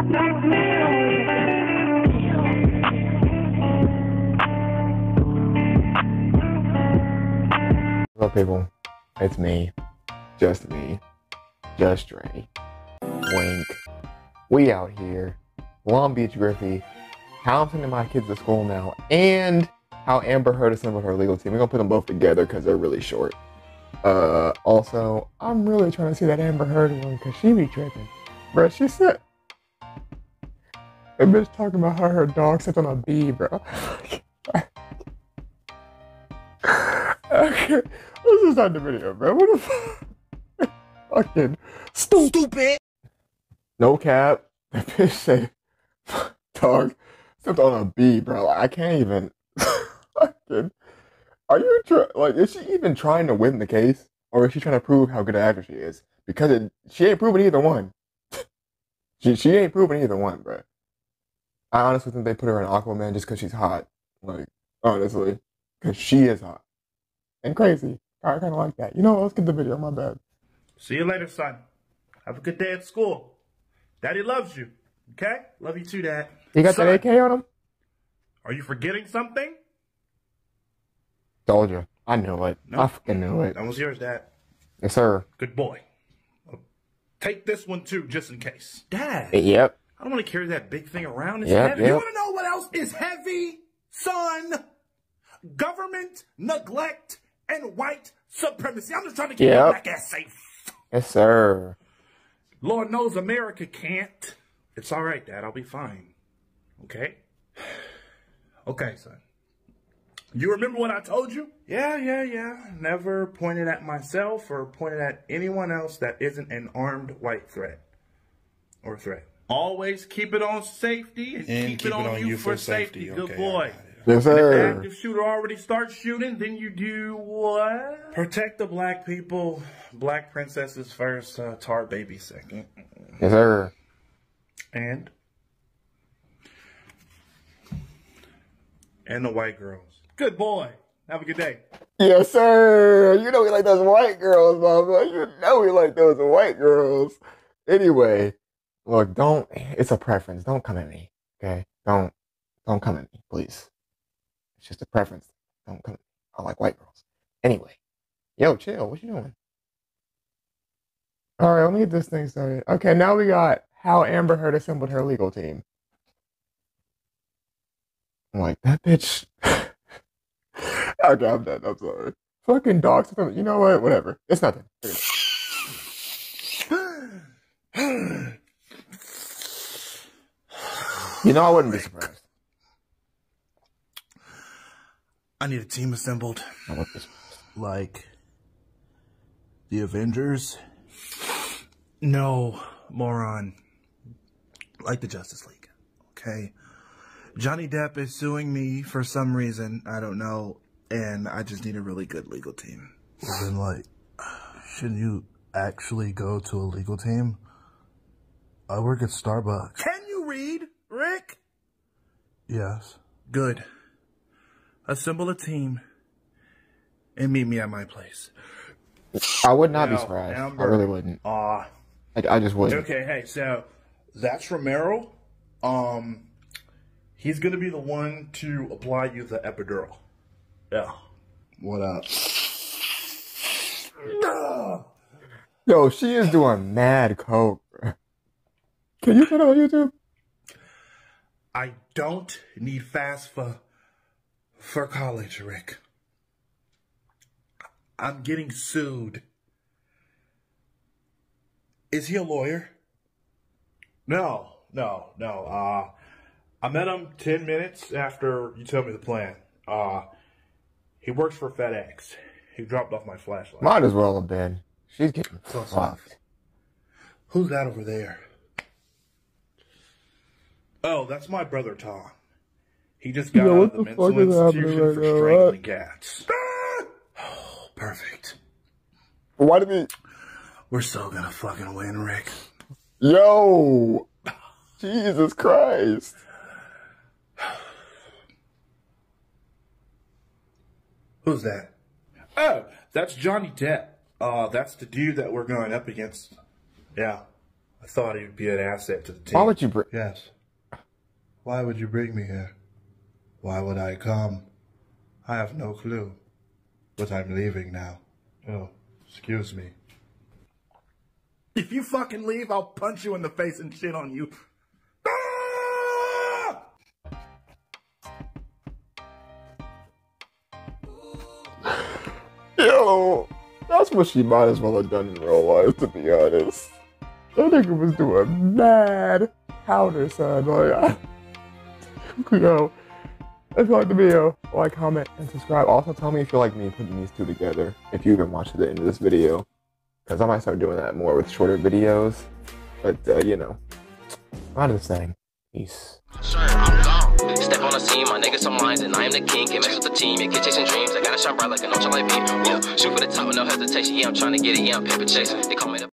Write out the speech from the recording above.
Hello, people. It's me. Just me. Just Dre. Wink. We out here. Long Beach Griffey. How I'm sending my kids to school now. And how Amber Heard assembled her legal team. We're gonna put them both together because they're really short. Uh, also, I'm really trying to see that Amber Heard one because she be tripping. Bro, she said. A bitch talking about how her dog sits on a bee, bro. okay, let's just start the video, bro. What the fuck? Fucking stupid. Stupid. No cap. That bitch say dog stepped on a bee, bro. Like, I can't even. Fucking. Are you try- like? Is she even trying to win the case, or is she trying to prove how good an actor she is? Because it, she ain't proving either one. she she ain't proving either one, bro. I honestly think they put her in Aquaman just because she's hot. Like honestly, because she is hot and crazy. I kind of like that. You know, what? let's get the video. My bad. See you later, son. Have a good day at school. Daddy loves you. Okay? Love you too, Dad. You got Son, that AK on him? Are you forgetting something? Told you. I knew it. No. I fucking knew it. That was yours, Dad. Yes, sir. Good boy. Take this one too, just in case. Dad, Yep. I don't want to carry that big thing around. It's Yep, heavy. yep. You want to know what else is heavy, son? Government neglect and white supremacy. I'm just trying to keep Yep. your black ass safe. Yes, sir. Lord knows America can't. It's all right, Dad. I'll be fine. Okay? Okay, son. You remember what I told you? Yeah, yeah, yeah. Never pointed at myself or pointed at anyone else that isn't an armed white threat or threat. Always keep it on safety and, keep, it on, you, for safety. Good Okay, I boy. got it. Yes, If the sir. active shooter already starts shooting, then you do what? Protect the black people. Black princesses first, uh, tar baby second. Yes, sir. And and the white girls. Good boy. Have a good day. Yes, sir. You know we like those white girls, mama. You know we like those white girls. Anyway, look, don't. It's a preference. Don't come at me, okay? Don't, don't come at me, please. It's just a preference. Don't come. I like white girls. Anyway, yo, chill. What you doing? All right, let me get this thing started. Okay, now we got how Amber Heard assembled her legal team. I'm like that bitch. okay, I'm done. I'm sorry. Fucking dogs. You know what? Whatever. It's nothing. You know, I wouldn't be surprised. I need a team assembled. Like the Avengers. No, moron. Like the Justice League. Okay. Johnny Depp is suing me for some reason. I don't know. And I just need a really good legal team. Well, then, like, shouldn't you actually go to a legal team? I work at Starbucks. Can you read? Yes. Good. Assemble a team and meet me at my place. I would not be Now, surprised. I really wouldn't. Uh, I, I just wouldn't. okay, hey, so that's Romero. Um, he's gonna be the one to apply you the epidural. Yeah. What up? Yo, she is doing mad coke. Can you put it on YouTube? I don't need FAFSA for college, Rick. I'm getting sued. Is he a lawyer? No, no, no. Uh, I met him 10 minutes after you told me the plan. Uh, he works for FedEx. He dropped off my flashlight. Might as well have been. She's getting Close fucked. Who's that over there? Oh, that's my brother Tom. He just got Yo, out what of the the mental fuck is happening institution right for now, strangling cats. Oh, perfect. Why did we? We're so gonna fucking win, Rick. Yo, Jesus Christ! Who's that? Oh, that's Johnny Depp. Uh, that's the dude that we're going up against. Yeah. I thought he'd be an asset to the team. Why would you bring? Yes. Why would you bring me here? Why would I come? I have no clue. But I'm leaving now. Oh, excuse me. If you fucking leave, I'll punch you in the face and shit on you. Ah! Yo, that's what she might as well have done in real life, to be honest. That nigga was doing mad powder, son. Like, I, if you like the video, like, comment, and subscribe. Also, tell me if you like me putting these two together. If you even watched the end of this video, because I might start doing that more with shorter videos. But uh, you know, I'm just saying, peace. Sure, I'm gone. Step on the scene, my niggas some lines, and I am the king. Can't mess with the team, yeah, keep chasing dreams. I gotta shine bright like an ultra light beam. Yeah, shoot for the top with no hesitation. Yeah, I'm trying to get it, yeah, I'm paper chasing. They call me the